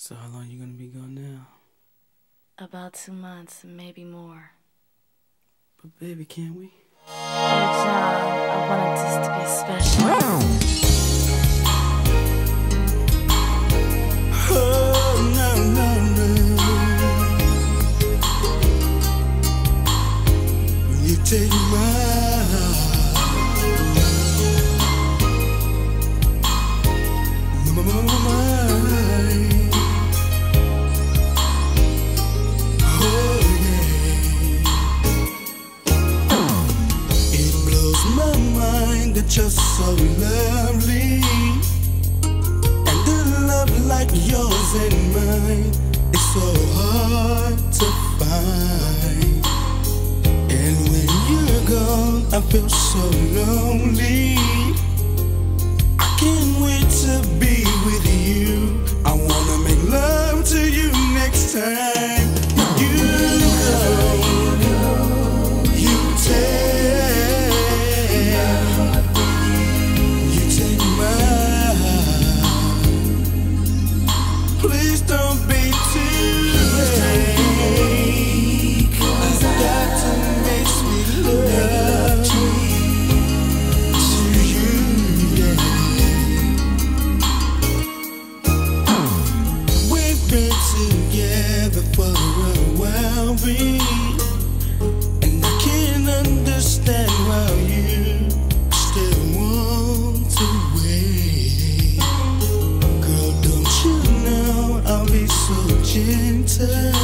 So how long you gonna be gone now? About two months, maybe more. But baby, can't we? Oh, John, I wanted this to be special. Oh, no, no, no. You take my blows my mind that you're so lovely. And a love like yours and mine is so hard to find. And when you're gone, I feel so lonely. I can't wait to be with you. I wanna make love to you next time. So gentle?